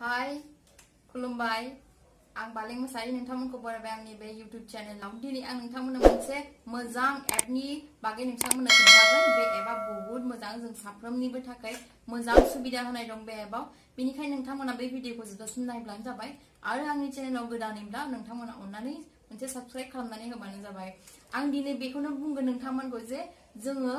हाय खुलुमबाय आं बालें मोसारि नोंथांमोनखौ बरायबाय आंनि बे इउटुब चेनेलाव दिनै आं नोंथांमोननो मोनसे मोजां एपनि बागै नोंथांमोननो खोन्थागोन बे एपआ बहुत मोजां जों साफ्रोमनिबो थाखाय मोजां सुबिदा होनाय दं बे एपआव बेनिखायनो नोंथांमोना बे भिडिअखौ जोबजासिम नायब्लानो जाबाय आरो आंनि चेनेलाव गोदानैब्ला नोंथांमोना अननानै मोनसे साबस्क्राइब खालामनानै होबानो जाबाय आं दिनै बेखौनो बुंगोन नोंथांमोनखौ जे जोङो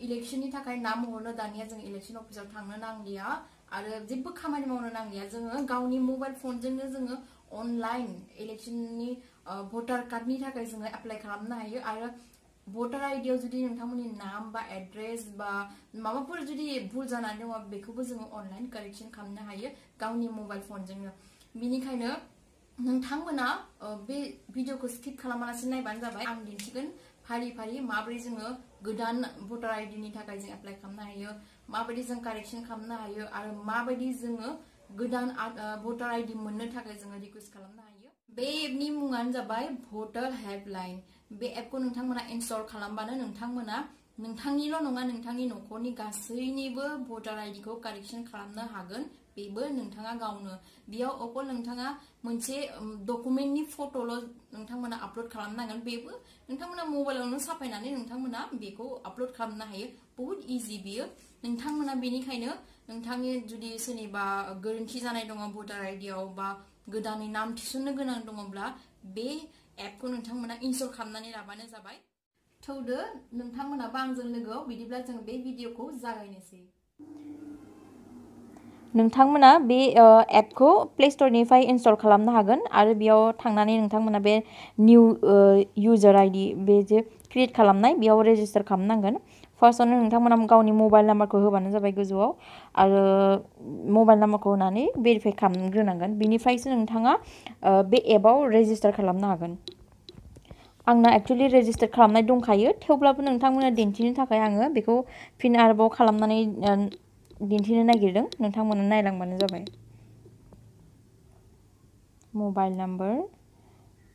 इलेक्शननि थाखाय नाम हरनो दानिया जों इलेक्शन अफिसाव थांनो नांलिया आरो जेबो खामानि मावनो नांलिया। जोङो गावनि मबाइल फनजोंनो जोङो अनलाइन इलेक्शननि भटार कार्डनि थाखाय जोङो एप्लाइ खालामनो हायो। आरो भटार आइडियाव जुदि नोंथांमोननि नाम बा एड्रेस बा माबाफोर जुदि भुल जानानै दङ, बेखौबो जोङो अनलाइन कारेक्शन खालामनो हायो गावनि मबाइल फनजोंनो बिनिखायनो नोंथांमोना बे भिडिअखौ स्किप खालामालासे नायबानो जाबाय। आं दिन्थिगोन फारि फारि माबोरै जोङो गोदान भटार आइडिनि थाखाय जों एप्लाइ खालामनो हायो। माबायदि जों कारेक्शन खालामनो हायो आरो माबायदि जोङो गोदान भटार आइडि मोननो थाखाय जोङो रिकुवेस्ट खालामनो हायो बे एपनि मुङानो जाबाय भटार हेल्पलाइन बे एपखौ नोंथांमोना इनस्टल खालामबानो नोंथांमोना नोंथांनिल' नङा नोंथांनि न'खरनि गासैनिबो भटार आइडिखौ कारेक्शन खालामनो हागोन बेबो नोंथाङा गावनो बेयाव अकल नोंथाङा मोनसे डकुमेन्टनि फट'ल' नोंथांमोना आपल'ड खालामनांगोन बेबो नोंथांमोना मबाइलावनो साफायनानै नोंथांमोना बेखौ आपल'ड खालामनो हायो बहुत इजि बियो नोंथांमोना बेनिखायनो नोंथांनि जुदि सोरनिबा गोरोन्थि जानाय दङ भटार नाम थिसननो गोनां दङब्ला बे एपखौ नोंथांमोना इनस्टल खालामनानै लाबानो जाबाय। थौदो, नोंथांमोनाबो आंजों लोगोआव बिदिब्ला जों बे भिडिअखौ जागायनोसै। नोंथांमोना बे एपखौ प्ले स्टरनिफ्राय इनस्टल खालामनो हागोन आरो बेयाव थांनानै नोंथांमोना बे निउ इउजार आइडि बे जे क्रिएट खालामनाय बेयाव रेजिस्टार खालामनांगोन। फार्स्टआवनो नोंथांमोना गावनि मबाइल नाम्बारखौ होबानो जाबाय गोजौआव आरो मबाइल नाम्बारखौ होनानै भेरिफाइ खालामग्रोनांगोन बिनिफ्रायसो नोंथाङा बे एपआव रेजिस्टार खालामनो हागोन आंना एक्सुवेलि रेजिस्टार खालामनाय दंखायो थेवब्लाबो नोंथांमोना दिन्थिनो थाखाय आङो बेखौ फिन आरोबाव खालामनानै दिन्थिनो नागिरदों नोंथांमोना नायलांबानो जाबाय मबाइल नाम्बार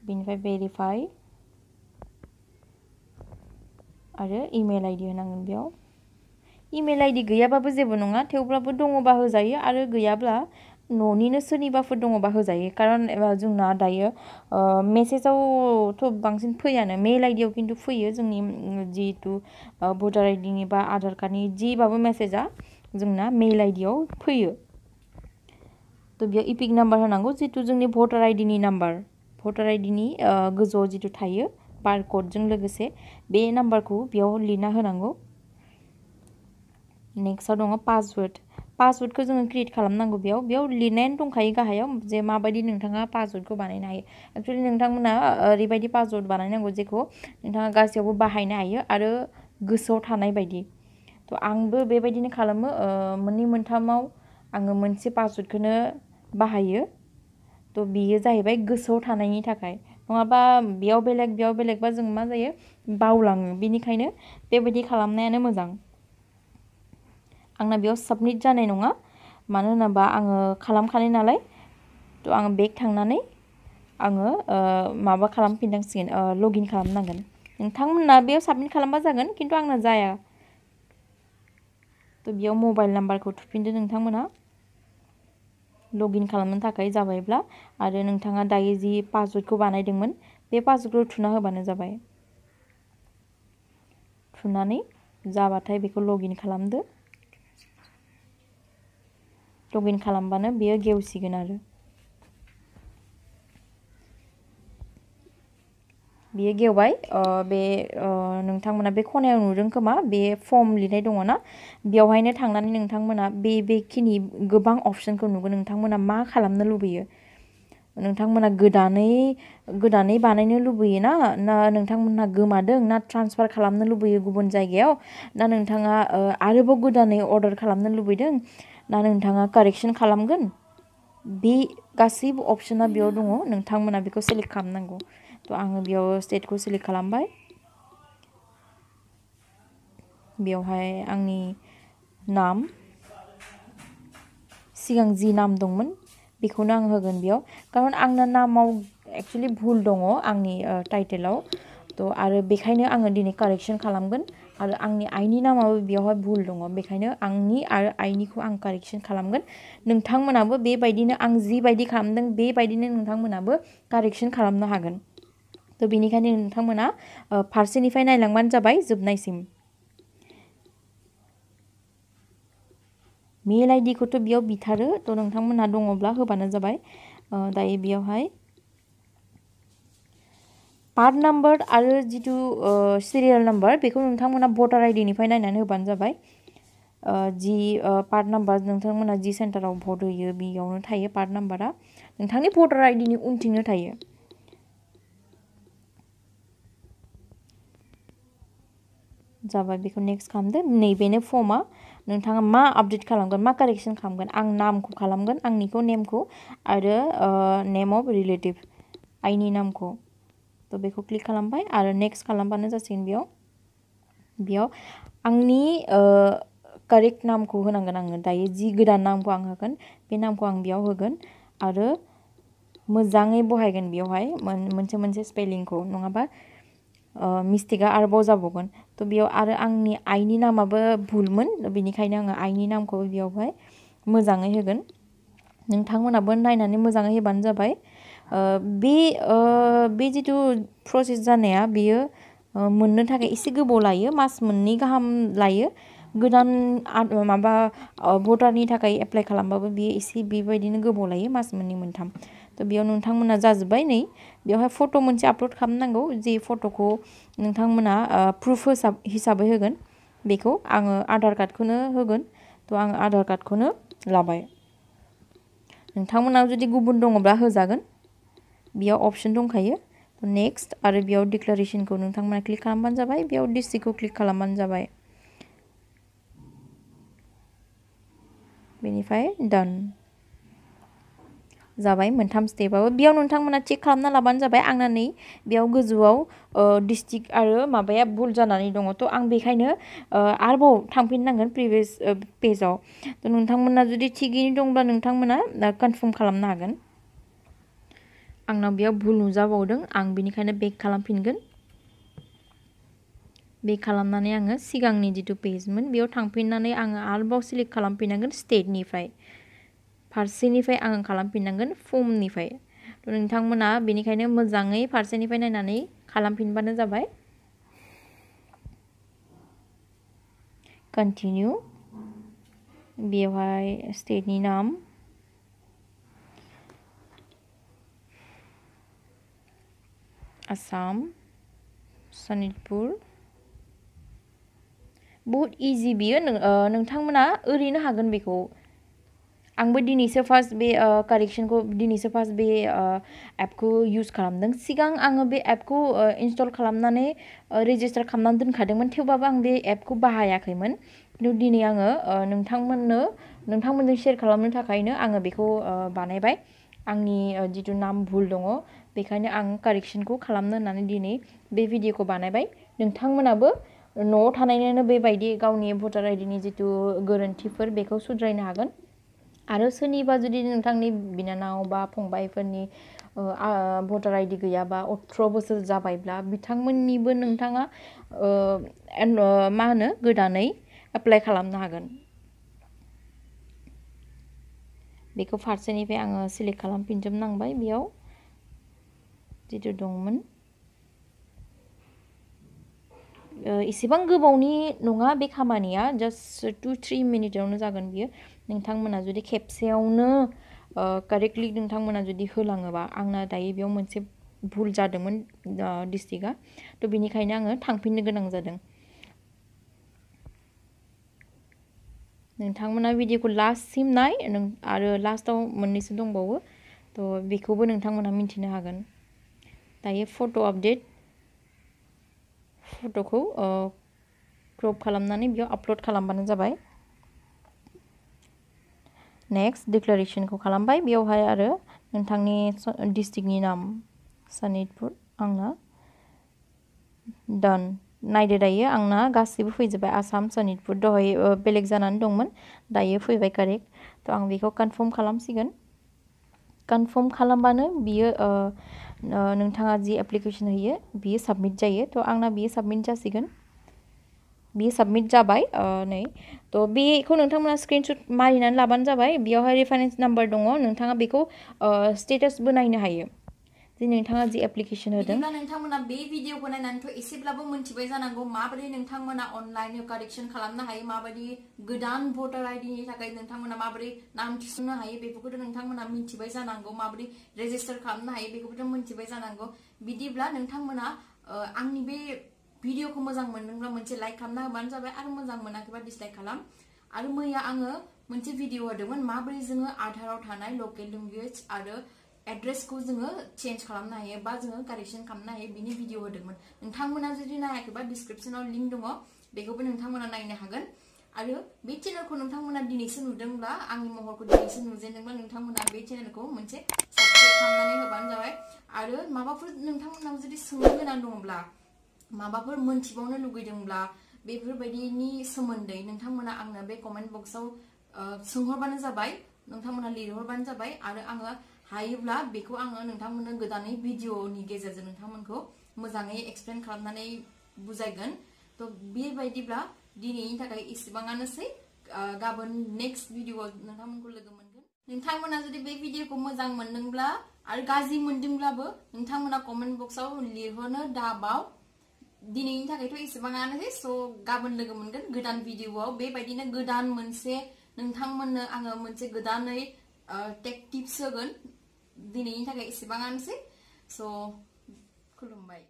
बेनिफ्राय भेरिफाइ आरो इमेल आइडि होनांगोन बेयाव। इमेल आइडि गैयाबाबो जेबो नङा, थेवब्लाबो दङबा होजायो आरो गैयाब्ला न'निनो सोरनिबाफोर दङबा होजायो। खारन जोंना दायो मेसेजावथ' बांसिन फैयानो, मेल आइडियाव खिन्थु फैयो जोंनि जिहेतु भटार आइडिनि बा आधार कार्डनि जिबाबो मेसेजा जोंना मेल आइडियाव फैयो। थ' बेयाव इपिक नाम्बार होनांगौ, जितु जोंनि भटार आइडिनि नाम्बार। भटार आइडिनि गोजौआव जितु थायो बारक'डजों लोगोसे बे नाम्बारखौ बेयाव लिरना होनांगौ। नेक्स्टआव दङ पासवर्ड पासवर्डखौ जोङो क्रिएट खालामनांगौ बेयाव। बेयाव लिरनायानो दंखायो जे माबायदि नोंथाङा पासवर्डखौ बानायनो हायो। एक्सुवेलि नोंथांमोना पासवर्ड बानायनांगौ जेखौ नोंथाङा गासैयावबो बाहायनो हायो आरो गोसोआव थानाय बायदि। थ' आंबो बेबायदिनो खालामो। मोननै मोनथामाव आङो मोनसे पासवर्डखौनो बाहायो। थ' बियो जाहैबाय गोसोआव थानायनि थाखाय। नङाबा बेयाव बेलेग बेयाव बेलेगबा जों मा जायो बावलाङो बेनिखायनो बेबायदि खालामनायानो मोजां आंना बेयाव साबमिट जानाय नङा मानो होनोबा आङो खालामखानाय नालाय थ' आङो बेग थांनानै आङो माबा खालामफिननांसिगोन लगिन खालामनांगोन नोंथांमोना बेयाव साबमिट खालामबा जागोन खिन्थु आंना जाया थ' बेयाव मबाइल नाम्बारखौ थुफिनदो नोंथांमोना लगिन खालामनो थाखाय जाबायब्ला आरो नोंथाङा दायो जि पासवर्डखौ बानायदोंमोन बे पासवर्डखौ थुना होबानो जाबाय थुनानै जाबाथाय बेखौ लगिन खालामदो लगिन खालामबानो बेयो गेवसिगोन आरो बियो गेवबाय। बे नोंथांमोना बे खनायाव नुदों खोमा? बे फर्म लिरनाय दङ ना? बेवहायनो थांनानै नोंथांमोना बे, बेखिनि गोबां अपसनखौ नुगोन। नोंथांमोना मा खालामनो लुबैयो? नोंथांमोना गोदानै गोदानै बानायनो लुबैयो ना? ना नोंथांमोनहा गोमादों ना ट्रान्सफार खालामनो लुबैयो गुबुन जायगायाव? ना नोंथाङा आरोबाव गोदानै अर्डार खालामनो लुबैदों? ना नोंथाङा कारेक्शन खालामगोन? बे गासैबो अपसना बेयाव दङ। नोंथांमोना बेखौ सेलेक्ट खालामनांगौ। थ' आङो बेयाव स्टेटखौ सेलेक्ट खालामबाय बेवहाय आंनि नाम सिगां जि नाम दंमोन बेखौनो आं होगोन बेयाव खारन आंना नामाव एक्सुवेलि भुल दङ आंनि टाइटेलाव थ' आरो बेखायनो आङो दिनै कारेक्शन खालामगोन आरो आंनि आइनि नामाबो बेयावहाय भुल दङ बेखायनो आंनि आरो आइनिखौ आं कारेक्सन खालामगोन नोंथांमोनाबो बेबायदिनो आं जिबायदि खालामदों बेबायदिनो नोंथांमोनाबो कारेक्सन खालामनो हागोन थ' बेनिखायनो नोंथांमोना फारसेनिफ्राय नायलांबानो जाबाय जोबनायसिम। मेल आइडिखौथ' बेयाव बिथारो, थ' नोंथांमोनहा दङब्ला होबानो जाबाय। दायो बेयावहाय पार्ट नाम्बार आरो जितु सिरियाल नाम्बार, बेखौ नोंथांमोना भटार आइडिनिफ्राय नायनानै होबानो जाबाय। जि पार्ट नाम्बार नोंथांमोना जि सेन्टाराव भट होयो बेयावनो थायो पार्ट नाम्बारा। नोंथांनि भटार आइडिनि उनथिंनो थायो। जाबाय बेखौ नेक्स्ट खालामदो। नैबेनो फर्मा नोंथाङा मा आपडेट खालामगोन, मा कारेक्सन खालामगोन, आं नामखौ खालामगोन आंनिखौ नेमखौ आरो नेम अफ रिलेटिभ आइनि नामखौ। थ' बेखौ क्लिक खालामबाय आरो नेक्स्ट खालामबानो जासिगोन बेयाव। बेयाव आंनि कारेक्ट नामखौ होनांगोन आङो। दायो जि गोदान नामखौ आं होगोन, बे नामखौ आं बेयाव होगोन आरो मोजाङै बहायगोन बेयावहाय मोनसे मोनसे स्पेलिंखौ नङाबा मिस्टेकआ आरोबाव जाबावगोन। थ' बेयाव आरो आंनि आइनि नामाबो भुलमोन, बेनिखायनो आङो आइनि नामखौ बेयावहाय मोजाङै होगोन। नोंथांमोनाबो नायनानै मोजाङै होबानो जाबाय। बे बे जिथु प्रसेस जानाया बेयो मोननो थाखाय एसे गोबाव लायो, मास मोननै गाहाम लायो। गोदान माबा भटारनि थाखाय एप्लाइ खालामबाबो बेयो एसे बेबायदिनो गोबाव लायो, मास मोननै मोनथाम। थ' बेयाव नोंथांमोना जाजोब्बाय नै। बेवहाय फट' मोनसे आपल'ड खालामनांगौ, जे फट'खौ नोंथांमोना प्रुफ हिसाबै होगोन। बेखौ आङो आधार कार्डखौनो होगोन। थ' आङो आधार कार्डखौनो लाबाय। नोंथांमोनाव जुदि गुबुन दङब्ला होजागोन। बेयाव अपसन दंखायो। नेक्स्ट आरो बेयाव डिक्लारेसनखौ नोंथांमोना क्लिक खालामबानो जाबाय। बेयाव डिस्ट्रिक्टखौ क्लिक खालामबानो जाबाय। बेनिफ्राय डान। जाबाय मोनथाम स्टेपआबो बेयाव नोंथांमोना चेक खालामना लाबानो जाबाय आंना नै बेयाव गोजौआव डिस्ट्रिक्ट आरो माबाया भुल जानानै दङ थ' आं बेखायनो आरोबाव थांफिननांगोन प्रिभियास पेजाव थ' नोंथांमोना जुदि थिगैनो दंब्ला नोंथांमोना कनफार्म खालामनो हागोन आंनाव बेयाव भुल नुजाबावदों आं बेनिखायनो बेक खालामफिनगोन बेक खालामनानै आङो सिगांनि जिथु पेजमोन बेयाव थांफिननानै आङो आरोबाव सिलेक्ट खालामफिननांगोन स्टेटनिफ्राय फारसेनिफ्राय आङो खालामफिननांगोन फर्मनिफ्राय थ' नोंथांमोना बेनिखायनो मोजाङै फारसेनिफ्राय नायनानै खालामफिनबानो जाबाय कन्टिनिउ बेवहाय स्टेटनि नाम आसाम सनितपुर बहुत इजि बियो नोंथांमोना ओरैनो हागोन बेखौ आंबो दिनैसो फार्स्ट बे कारेक्सनखौ दिनैसो फार्स्ट बे एपखौ इउज खालामदों सिगां आङो बे एपखौ इनस्टल खालामनानै रेजिस्टार खालामनानै दोनखादोंमोन थेवबाबो आं बे एपखौ बाहायाखैमोन खिन्थु दिनै आङो नोंथांमोननो नोंथांमोनजों शेयार खालामनो थाखायनो आङो बेखौ बानायबाय आंनि जिथु नाम भुल दङ बेखायनो आं कारेक्सनखौ खालामनो होननानै दिनै बे भिडिअखौ बानायबाय नोंथांमोनाबो न'आव थानायनो बेबायदि गावनि भटार आइडिनि जिथु गोरोन्थिफोर बेखौ सुद्रायनो हागोन आरो सोरनिबा जुदि नोंथांनि बिनानाव बा फंबायफोरनि भटार आइडि गैयाबा अथ्र' बोसोर जाबायब्ला बिथांमोननिबो नोंथाङा मा होनो गोदानै एप्लाइ खालामनो हागोन बेखौ फारसेनिफ्राय आङो सिलेक्ट खालामफिनजोबनांबाय बेयाव जिथु दंमोन इसेबां गोबावनि नङा बे खामानिया जास्ट टु थ्रि मिनिटआवनो जागोन बियो नोंथांमोना जुदि खेबसेयावनो कारेक्टलि नोंथांमोना जुदि होलाङोबा आंना दायो बेयाव मोनसे भुल जादोंमोन डिस्ट्रिक्टआ थ' बेनिखायनो आङो थांफिननो गोनां जादों नोंथांमोना भिडिअखौ लास्टसिम नाय आरो लास्टआव मोननैसो दंबावो थ' बेखौबो नोंथांमोना मिन्थिनो हागोन दायो फट' आपडेट फट'खौ क्रप खालामनानै बेयाव आपल'ड खालामबानो जाबाय नेक्स्ट डिक्लारेसनखौ खालामबाय। डिस्ट्रिक्टनि नाम, सनितपुर, आंना डान नायदो दायो आंना गासैबो फैजोब्बाय। आसाम, सनितपुर, दहाय बेलेग जानानै दंमोन। दायो फैबाय कारेक्ट थ' आं बेखौ कनफार्म खालामसिगोन। कनफार्म खालामबानो बियो नोंथाङा जि एप्लिकेसन होयो, बियो साबमिट जायो। थ' आंना बियो साबमिट जासिगोन। बियो साबमिट जाबाय नै। थ' बेखौ नोंथांमोना स्क्रिनशट मारिनानै लाबानो जाबाय। बेयावहाय रेफारेन्स नाम्बार दङ। नोंथाङा बेखौ स्टेटासबो नायनो हायो। जे नोंथाङा जि एप्लिकेशन होदों। नोंथांमोना बे भिडिअखौ नायनानैथ' एसेब्लाबो मोनथिबाय जानांगौ। माबोरै नोंथांमोना अनलाइन कारेक्सन खालामनो हायो? माबायदि गोदान भटार आइडिनि थाखाय नोंथांमोना माबोरै नाम थिसननो हायो? बेफोरखौथ' नोंथांमोना मिथिबाय जानांगौ। माबोरै रेजिस्टार खालामनो हायो? बेखौबोथ' मिथिबाय जानांगौ। बिदिब्ला नोंथांमोना आंनि बे भिडिअखौ मोजां मोनदोंब्ला मोनसे लाइक खालामना होबानो जाबाय आरो मोजां मोनाखैबा डिसलाइक खालाम आरो मैया आङो मोनसे भिडिअ होदोंमोन माबोरै जोङो आधाराव थानाय लकेल लेंगुवेज आरो एड्रेसखौ जोङो चेन्ज खालामनो हायो बा जोङो कारेक्सन खालामनो हायो बिनि भिडिअ होदोंमोन नोंथांमोना जुदि नायाखैबा डिसक्रिपसनाव लिंक दङ बेखौबो नोंथांमोना नायनो हागोन आरो बे चेनेलखौ नोंथांमोना दिनैसो नुदोंब्ला आंनि महरखौ दिनैसो नुजेनदोंब्ला नोंथांमोना बे चेनेलखौ मोनसे साबस्क्राइब खालामनानै होबानो जाबाय आरो माबाफोर नोंथांमोनाव जुदि सोंनो गोनां दङब्ला माबाफोर मोनथिबावनो लुगैदोंब्ला बेफोरबायदिनि सोमोन्दै नोंथांमोना आंनो बे कमेन्ट बक्सआव सोंहरबानो जाबाय, नोंथांमोना लिरहरबानो जाबाय, आरो आङो हायोब्ला बेखौ आङो नोंथांमोननो गोदानै भिडिअनि गेजेरजों नोंथांमोनखौ मोजाङै एक्सप्लेन खालामनानै बुजायगोन। थ' बेबायदिब्ला दिनैनि थाखाय इसेबाङानोसै गाबोन नेक्स्ट भिडिअआव नोंथांमोनखौ लोगो मोनगोन। नोंथांमोना जुदि बे भिडिअखौ मोजां मोनदोंब्ला आरो गाज्रि मोनदोंब्लाबो नोंथांमोना कमेन्ट बक्सआव लिरहरनो दाबाव दिनैनि थाखायथ' एसेबाङानोसै स' गाबोन लोगो मोनगोन गोदान भिडिअआव बेबायदिनो गोदान मोनसे नोंथांमोननो आङो मोनसे गोदानै टेक टिप्स होगोन दिनैनि थाखाय एसेबाङानोसै स' खुलुमबाय